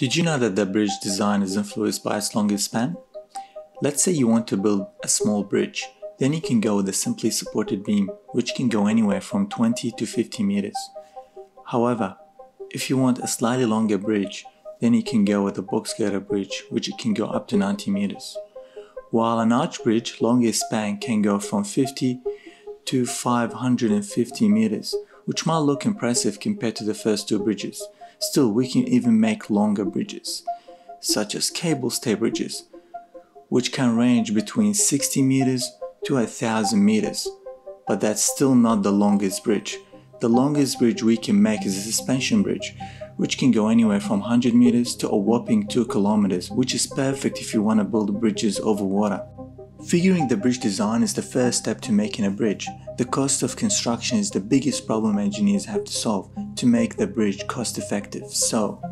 Did you know that the bridge design is influenced by its longest span? Let's say you want to build a small bridge, then you can go with a simply supported beam, which can go anywhere from 20 to 50 meters. However, if you want a slightly longer bridge, then you can go with a box girder bridge, which can go up to 90 meters. While an arch bridge longest span can go from 50 to 550 meters, which might look impressive compared to the first two bridges. Still, we can even make longer bridges, such as cable stay bridges, which can range between 60 meters to 1000 meters. But that's still not the longest bridge. The longest bridge we can make is a suspension bridge, which can go anywhere from 100 meters to a whopping 2 kilometers, which is perfect if you want to build bridges over water. Figuring the bridge design is the first step to making a bridge. The cost of construction is the biggest problem engineers have to solve to make the bridge cost effective. So,